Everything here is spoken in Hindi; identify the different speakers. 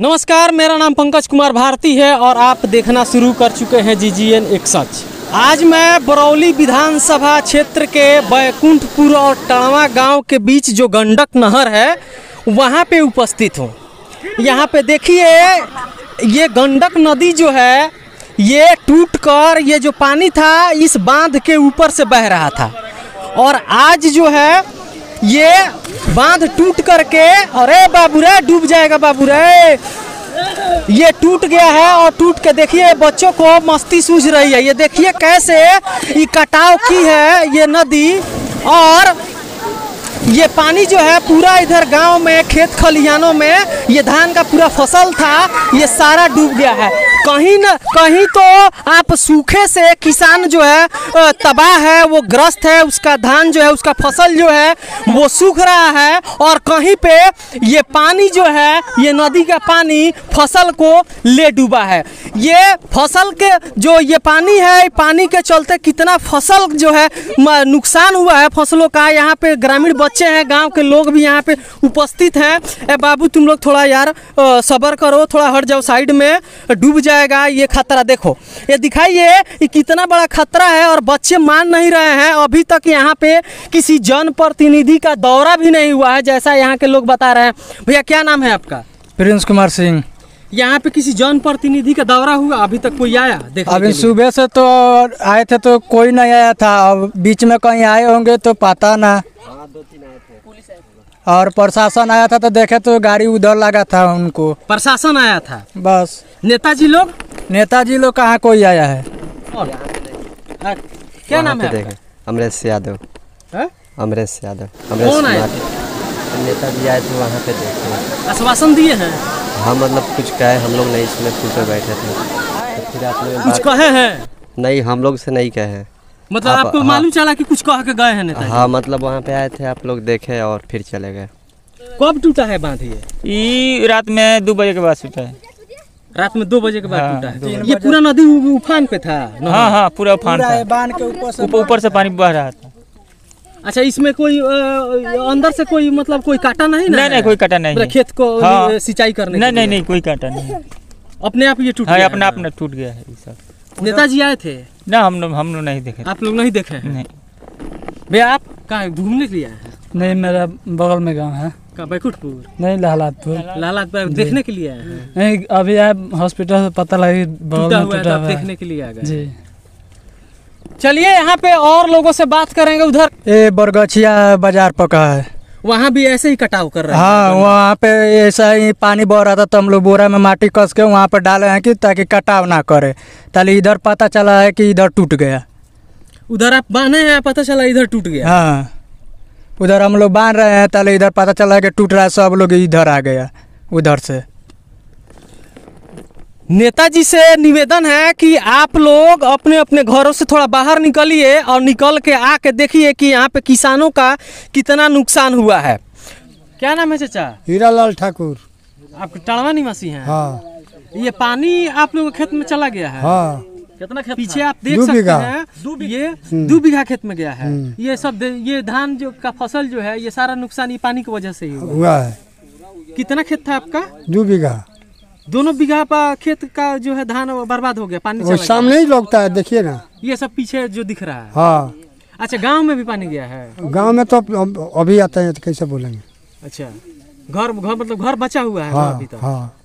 Speaker 1: नमस्कार, मेरा नाम पंकज कुमार भारती है और आप देखना शुरू कर चुके हैं जी जी एन एक सच। आज मैं बरौली विधानसभा क्षेत्र के बैकुंठपुर और टणवा गाँव के बीच जो गंडक नहर है, वहाँ पे उपस्थित हूँ। यहाँ पे देखिए, ये गंडक नदी जो है, ये टूट कर, ये जो पानी था, इस बाँध के ऊपर से बह रहा था। और आज जो है ये बाँध टूट करके, अरे बाबू रे, डूब जाएगा बाबू रे। ये टूट गया है और टूट के देखिए, बच्चों को मस्ती सूझ रही है। ये देखिए कैसे ये कटाव की है ये नदी और ये पानी जो है पूरा इधर गाँव में, खेत खलिहानों में, ये धान का पूरा फ़सल था, ये सारा डूब गया है। कहीं न, कहीं तो आप सूखे से किसान जो है तबाह है, वो ग्रस्त है, उसका धान जो है, उसका फ़सल जो है, वो सूख रहा है और कहीं पे ये पानी जो है, ये नदी का पानी फ़सल को ले डूबा है। ये फ़सल के, जो ये पानी है पानी के चलते कितना फ़सल जो है नुकसान हुआ है फ़सलों का। यहाँ पे ग्रामीण बच्चे हैं, गाँव के लोग भी यहाँ पे उपस्थित हैं। बाबू, तुम लोग थोड़ा यार सबर करो, थोड़ा हट जाओ साइड में, डूब जाएगा ये खतरा देखो। ये दिखाइए ये कितना बड़ा खतरा है और बच्चे मान नहीं रहे हैं। अभी तक यहाँ पे किसी जनप्रतिनिधि का दौरा भी नहीं हुआ है जैसा यहाँ के लोग बता रहे हैं। भैया क्या नाम है आपका?
Speaker 2: प्रिंस कुमार सिंह।
Speaker 1: यहाँ पे किसी जनप्रतिनिधि का दौरा हुआ? अभी तक कोई आया देखने
Speaker 2: अभी सुबह से तो आए थे तो कोई नहीं आया था। अब बीच में कहीं आए होंगे तो पता ना। और प्रशासन आया था तो देखे तो गाड़ी उधर लगा था उनको।
Speaker 1: प्रशासन आया था?
Speaker 2: बस।
Speaker 1: नेताजी लोग?
Speaker 2: नेताजी लोग कहाँ कोई आया है?
Speaker 1: और? हाँ, क्या नाम है
Speaker 3: देखे अमरेश यादव?
Speaker 1: हाँ?
Speaker 3: अमरेश यादव। अमरेश
Speaker 1: कौन
Speaker 3: नेताजी आए थे वहाँ पे देखे।
Speaker 1: आश्वासन दिए हैं?
Speaker 3: हाँ मतलब कुछ कहे हम लोग नहीं इसमें फूल पे बैठे थे। तो फिर आप लोग
Speaker 1: कुछ कहे हैं?
Speaker 3: नहीं हम लोग से नहीं कहे।
Speaker 1: मतलब
Speaker 3: आप-
Speaker 1: आपको
Speaker 3: हाँ।
Speaker 1: मालूम चला कि कुछ कह के गए हैं नेताजी?
Speaker 3: हाँ मतलब वहाँ पे आए थे आप लोग देखे और फिर चले गए।
Speaker 1: कब टूटा है बाँध ये?
Speaker 4: रात में दो बजे के बाद छूटा है।
Speaker 1: रात में दो बजे के बाद
Speaker 4: हाँ,
Speaker 1: टूटा है। ये पूरा नदी उफान पे था
Speaker 4: हाँ हाँ पूरा उफान था।
Speaker 2: बाँध के ऊपर से
Speaker 4: ऊपर से पानी बह रहा था।
Speaker 1: अच्छा इसमें कोई अंदर से कोई मतलब कोई काटा नहीं ना?
Speaker 4: नहीं नहीं कोई कटा नहीं
Speaker 1: खेत को
Speaker 4: हाँ।
Speaker 1: सिंचाई करने
Speaker 4: नहीं नहीं नहीं कोई काटा नहीं
Speaker 1: अपने आप ये टूट
Speaker 4: हाँ
Speaker 1: गया
Speaker 4: अपना
Speaker 1: है।
Speaker 4: अपना टूट गया है सब।
Speaker 1: नेताजी आए थे?
Speaker 4: ना हम लोग हम लोग नहीं देखे
Speaker 1: आप लोग नहीं देखे? हैं
Speaker 4: नहीं।
Speaker 1: भैया आप कहाँ घूमने के लिए आए हैं?
Speaker 2: नहीं मेरा बगल में गाँव है।
Speaker 1: कहाँ बैकुंठपुर?
Speaker 2: नहीं लहलादपुर
Speaker 1: लालात देखने के लिए आए
Speaker 2: नहीं अभी आए हॉस्पिटल से पता लगी
Speaker 1: टूटा हुआ है तो आप देखने के लिए आ गए
Speaker 2: जी।
Speaker 1: चलिए यहाँ पे और लोगों से बात करेंगे उधर।
Speaker 2: ये बरगछिया बाज़ार पका है।
Speaker 1: वहाँ भी ऐसे ही कटाव कर रहे हैं।
Speaker 2: हाँ वहाँ पे ऐसा ही पानी बह रहा था तो हम लोग बोरा में माटी कस के वहाँ पे डाले हैं कि ताकि कटाव ना करे। ताले इधर पता चला है कि इधर टूट गया।
Speaker 1: उधर आप बांधे हैं पता चला इधर टूट गया।
Speaker 2: हाँ। उधर हम लोग बाँध रहे हैं ताले इधर पता चला कि टूट रहा है सब लोग इधर आ गया उधर से।
Speaker 1: नेताजी से निवेदन है कि आप लोग अपने अपने घरों से थोड़ा बाहर निकलिए और निकल के आके देखिए कि यहाँ पे किसानों का कितना नुकसान हुआ है। क्या नाम है चाचा?
Speaker 5: हीरालाल ठाकुर।
Speaker 1: आप टाड़वा निवासी हैं?
Speaker 5: हाँ।
Speaker 1: ये पानी आप लोग के खेत में चला गया है?
Speaker 5: हाँ।
Speaker 1: कितना खेत पीछे आप देख सकते। हैं ये दो बीघा खेत में गया है। ये सब ये धान जो का फ़सल जो है ये सारा नुकसान ये पानी की वजह से ही हुआ
Speaker 5: है।
Speaker 1: कितना खेत था आपका?
Speaker 5: दो बीघा।
Speaker 1: दोनों बीघा पर खेत का जो है धान बर्बाद हो गया पानी
Speaker 5: वो सामने ही लगता है देखिए ना।
Speaker 1: ये सब पीछे जो दिख रहा है।
Speaker 5: हाँ।
Speaker 1: अच्छा गाँव में भी पानी गया है?
Speaker 5: गाँव में तो अभी आता है तो कैसे बोलेंगे?
Speaker 1: अच्छा। घर घर मतलब घर बचा हुआ है
Speaker 5: हाँ
Speaker 1: अभी तक
Speaker 5: हाँ।